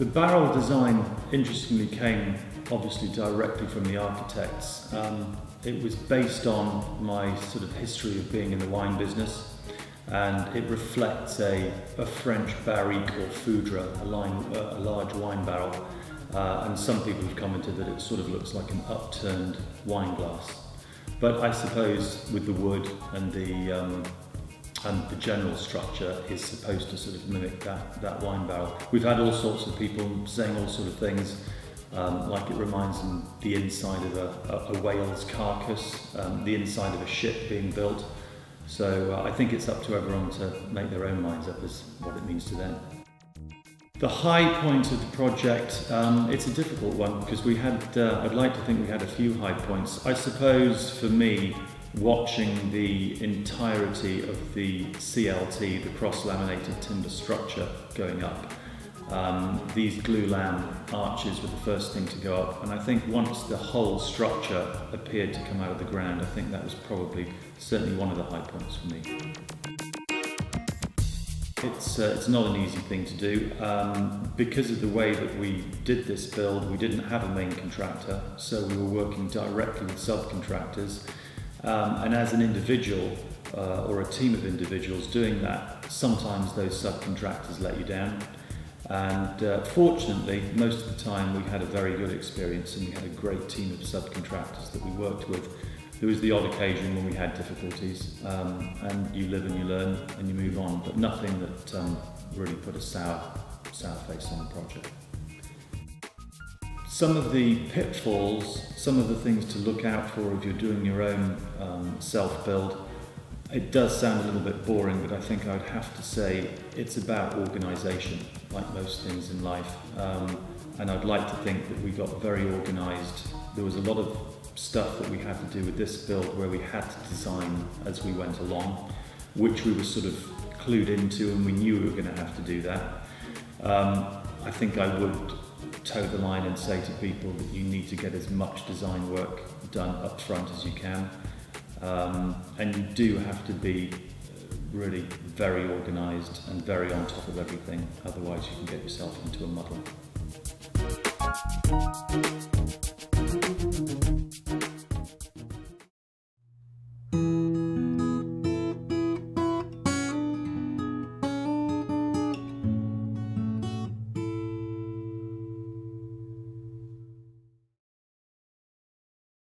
The barrel design, interestingly, came obviously directly from the architects. Um, it was based on my sort of history of being in the wine business and it reflects a, a French barrique or foudre, a, line, a large wine barrel. Uh, and some people have commented that it sort of looks like an upturned wine glass. But I suppose with the wood and the um, and the general structure is supposed to sort of mimic that, that wine barrel. We've had all sorts of people saying all sort of things, um, like it reminds them the inside of a, a, a whale's carcass, um, the inside of a ship being built. So uh, I think it's up to everyone to make their own minds up as what it means to them. The high point of the project, um, it's a difficult one because we had, uh, I'd like to think we had a few high points. I suppose for me, watching the entirety of the CLT, the cross-laminated timber structure going up. Um, these glulam arches were the first thing to go up and I think once the whole structure appeared to come out of the ground I think that was probably certainly one of the high points for me. It's, uh, it's not an easy thing to do. Um, because of the way that we did this build, we didn't have a main contractor, so we were working directly with subcontractors um, and as an individual uh, or a team of individuals doing that, sometimes those subcontractors let you down. And uh, fortunately, most of the time we had a very good experience and we had a great team of subcontractors that we worked with. There was the odd occasion when we had difficulties um, and you live and you learn and you move on, but nothing that um, really put a sour, sour face on the project. Some of the pitfalls, some of the things to look out for if you're doing your own um, self-build, it does sound a little bit boring, but I think I'd have to say it's about organisation, like most things in life. Um, and I'd like to think that we got very organised. There was a lot of stuff that we had to do with this build where we had to design as we went along, which we were sort of clued into and we knew we were going to have to do that. Um, I think I would toe the line and say to people that you need to get as much design work done up front as you can. Um, and you do have to be really very organised and very on top of everything, otherwise you can get yourself into a muddle.